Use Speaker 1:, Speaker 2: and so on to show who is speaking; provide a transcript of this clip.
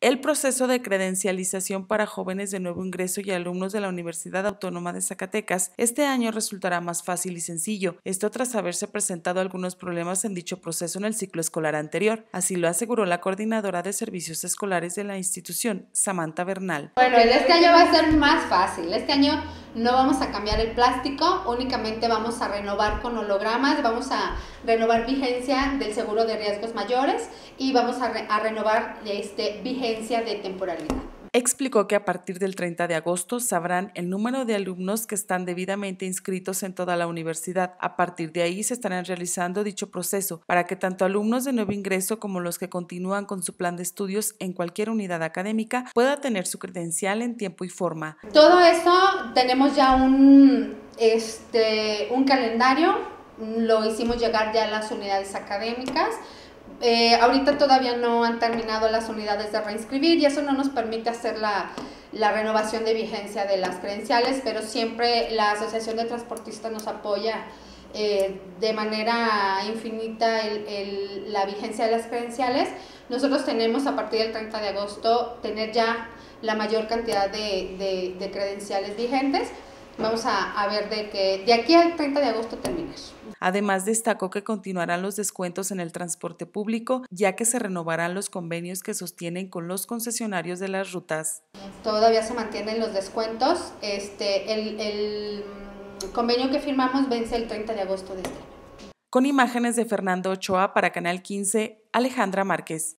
Speaker 1: El proceso de credencialización para jóvenes de nuevo ingreso y alumnos de la Universidad Autónoma de Zacatecas. Este año resultará más fácil y sencillo, esto tras haberse presentado algunos problemas en dicho proceso en el ciclo escolar anterior, así lo aseguró la coordinadora de servicios escolares de la institución, Samantha Bernal.
Speaker 2: Bueno, este año va a ser más fácil, este año no vamos a cambiar el plástico, únicamente vamos a renovar con hologramas, vamos a renovar vigencia del seguro de riesgos mayores y vamos a, renovar este, vigencia de temporalidad.
Speaker 1: Explicó que a partir del 30 de agosto sabrán el número de alumnos que están debidamente inscritos en toda la universidad. A partir de ahí se estarán realizando dicho proceso para que tanto alumnos de nuevo ingreso como los que continúan con su plan de estudios en cualquier unidad académica pueda tener su credencial en tiempo y forma.
Speaker 2: Todo eso tenemos ya un, este, un calendario, lo hicimos llegar ya a las unidades académicas eh, ahorita todavía no han terminado las unidades de reinscribir y eso no nos permite hacer la, la renovación de vigencia de las credenciales, pero siempre la Asociación de Transportistas nos apoya eh, de manera infinita el, la vigencia de las credenciales. Nosotros tenemos a partir del 30 de agosto tener ya la mayor cantidad de, de, de credenciales vigentes. Vamos a, a, ver de que de aquí al 30 de agosto termine.
Speaker 1: Además, destacó que continuarán los descuentos en el transporte público, ya que se renovarán los convenios que sostienen con los concesionarios de las rutas.
Speaker 2: Todavía se mantienen los descuentos. Este, el, el convenio que firmamos vence el 30 de agosto de este año.
Speaker 1: Con imágenes de Fernando Ochoa para Canal 15, Alejandra Márquez.